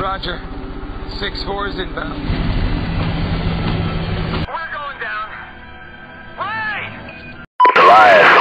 Roger. 6-4 is inbound. We're going down. Wait. Goliath,